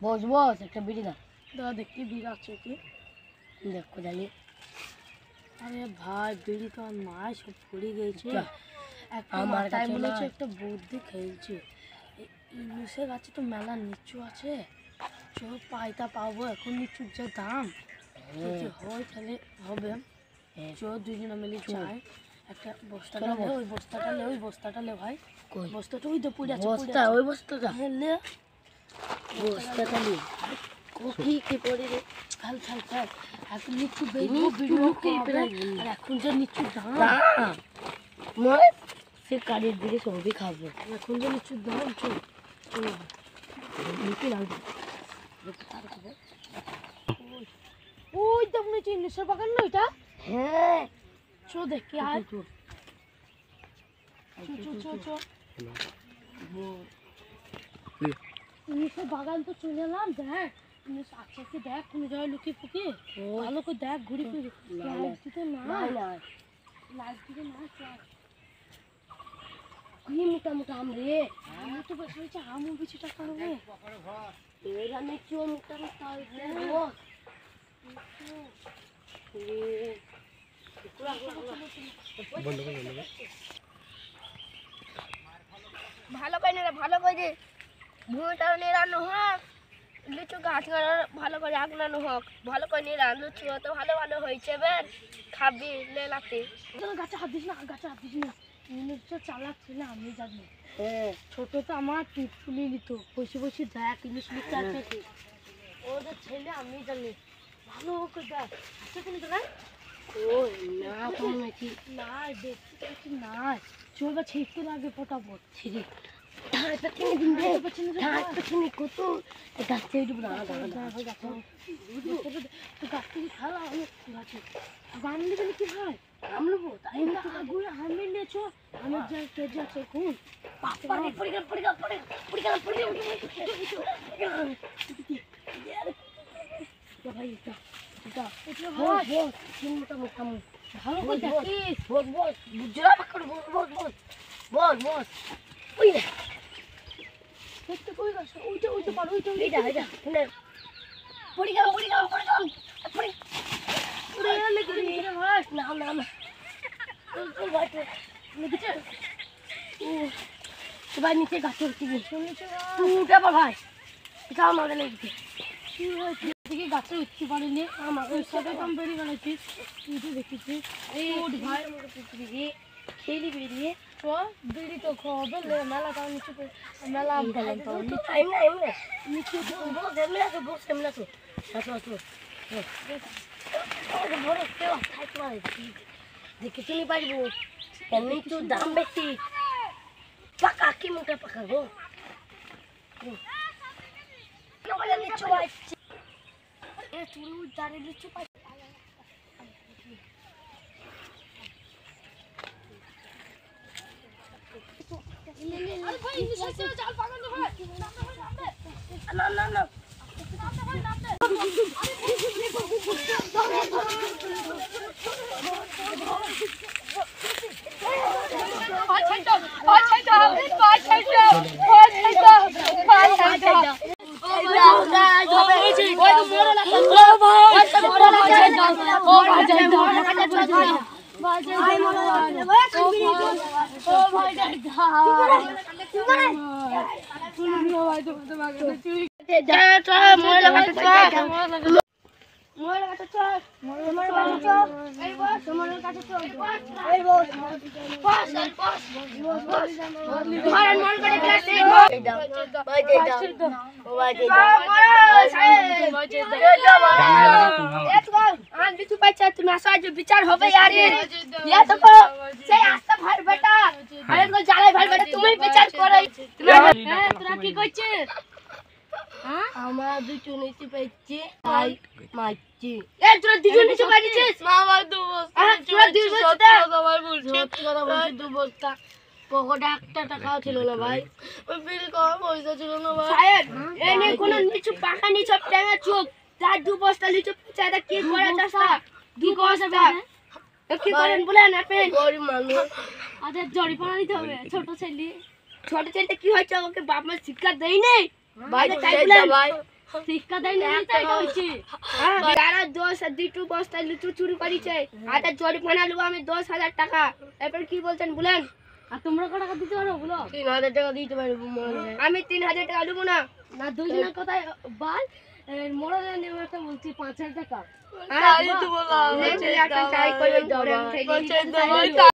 বস বস একটা বিড়ি দাও। দাদা দেখি বিড়ি আছে কি? দেখো জানি। আরে ভাই বিড়ি তো নাই সব পড়ে গেছে আমার কাছে মনে হচ্ছে একটা বুদ্ধি খেলছে। ইলিশের গাছে তো মেলা নিচু আছে। চ পাইতা পাবো এখন নিচুর যা দাম। যদি হয় তাহলে হবে। হ্যাঁ। চ দুজনে মিলে চল। যাই একটা বস্তাটা চলো, লে ওই বস্তাটা লে ওই বস্তাটা লে ভাই। বস্তাটা ওই তো পড়ে আছে বস্তা ওই বস্তাটা। হ্যাঁ লে বস্তাটা নিয়ে কফি কি পড়ে রে? খাল খাল খাল। এখন নিচু বেরিয়ে ভিডিও লুকিয়ে আর এখন যে নিচু দাম মই সে কারির দিকে সবই খাব। এখন যে নিচু দাম চল চলো। নিচে লাগবে ওই তো মনে হচ্ছে ইলিশের বাগান না ওইটা? হ্যাঁ। চো দেখি আর। চো চো। চো চো ইলিশের বাগান তো চলে এলাম দেখ। ইলিশ আছে দেখ কোনো জায়গায় লুকিয়ে ফুকিয়ে। ভালো করে দেখ ঘুরে ফিরে। না, না। লাইট না। না না লাইট দিতে না কি মোটা মোটা আম রে? আমি তো বসে রয়েছে আমও বেশি টাকা নেবে এরা নাকি ও মোটা মোটা ভালো করে নেড়ে ভালো করে ভুঁইটা নেড়ানো হোক লিচু গাছ ভালো করে আগুনানো হোক ভালো করে নেড়া লুচু তো ভালো ভালো হয়েছে বের খাবি লেলাতে। গাছে হাত দিস না গাছে হাত দিস না। চালাক ছিল আমি জানি। হ্যাঁ। ছোট তো আমার নিত। বসে বসে দেখ ইলিশ লিখতে আছে কি? ওদের ছেলে আমি জানি। ভালো করে দেখ। আছে কোনো জায়গায় ও না তো নাকি নাই। দেখছি দেখছি ছিটতে লাগে ফটাফট ছিড়ি। ভাই এটা এটা এটা বস বস কি মোটা মোটা মুখ ভালো করে। দেখিস বস বস বুঝরা পাকড় বস বস বস বস বস ওই ভাই এবার নিচে গাছে উঠে গেছে পড় ভাই। এটা আমাকে লেগেছে। কি হয়েছে? দেখি গাছে উঠতে পারিনি। আমার ওই সাথে কম বেরিয়ে তো দেখেছিস। এই ভাই খেলি বেরিয়ে তো বিড়ি তো খাওয়াবে মেলা তাও নিচে তো- মেলা আম খেলাম এমনি এমনি নিচে তো- এমনি আসো বস এমনি কেউ থাকতে পারে দেখে চিনি পারব এমনি তো দাম বেশি পাকা কি মোটা পাকা গো লিচু পাচ্ছি এ তুই দাঁড়িয়ে লিচু পাই আরে ভাই ইলিশ আসছে জাল পাকান দে ভাই না না না বিচার হবে ইয়ারে ইয়া তো সেই আস্তা ভাই বেটা আরে তো জ্বালাই ভাই বেটা তুমি বিচার করো। হ্যাঁ। তোরা কি করছিস? আমরা দুটো নিচে পেয়েছি তাই? মারছি। এ তোরা দুজন নিচে পাঠিয়েছিস মা আমার দু বস্তা তোরা দুই বস্তা আমার বলছিস সত্যি কথা বলছি দু বস্তা পকেটে একটা টাকাও ছিল না ভাই। ওই বিল কম পয়সা ছিল না ভাই। সাহেব এই নে কোন নিচু পাকা নিচু টেঙা চুপ। তার দু বস্তা নিচু চাটা কি করে চাষা। দু বস্তা কি করেন বলেন আপনি? গরিব মানুষ। আদের জরিপানা দিতে হবে ছোট ছেলে ছোট ছেলেটা কি হয়েছে ওকে বাপ মা শিক্ষা দেয় নেই ভাই তাই তাই ভাই শিক্ষা দেয়নি বলেই তো এটা হয়েছে যারা দশ আর দুটো বস্তা লিচু চুরি করেছে নেব আমি দশ হাজার টাকা এরপর কি বলছেন বলেন আর তোমরা কত টাকা দিতে পারো বলো তিন হাজার টাকা দিতে পারব আমি তিন হাজার টাকা নেব না না দুইজনের কথায় বাল মোড়ে নেওয়া একটা বলছি পাঁচ হাজার টাকা